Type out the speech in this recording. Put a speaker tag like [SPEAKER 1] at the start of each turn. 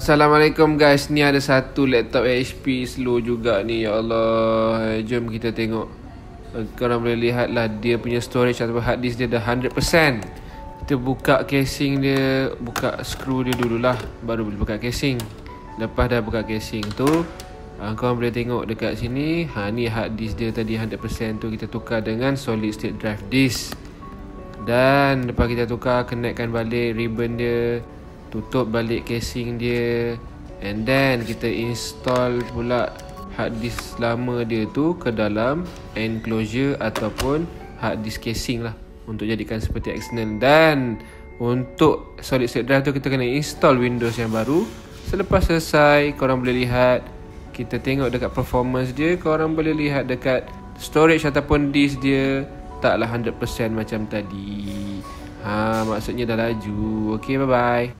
[SPEAKER 1] Assalamualaikum guys. Ni ada satu laptop HP slow juga ni. Ya Allah. Jom kita tengok. Korang boleh lihat lah Dia punya storage atau hard disk dia dah 100% Kita buka casing dia Buka screw dia dululah Baru boleh buka casing. Lepas dah buka casing tu uh, Korang boleh tengok dekat sini. Ha, Ni hard disk dia tadi 100% tu Kita tukar dengan solid state drive disk. Dan lepas kita tukar Connectkan balik ribbon dia tutup balik casing dia. And then kita install pula hard disk lama dia tu ke dalam enclosure ataupun hard disk casing lah untuk jadikan seperti external. Dan untuk solid state drive tu kita kena install windows yang baru. Selepas selesai korang boleh lihat kita tengok dekat performance dia korang boleh lihat dekat storage ataupun disk dia taklah 100% macam tadi. Ha maksudnya dah laju. Okey bye bye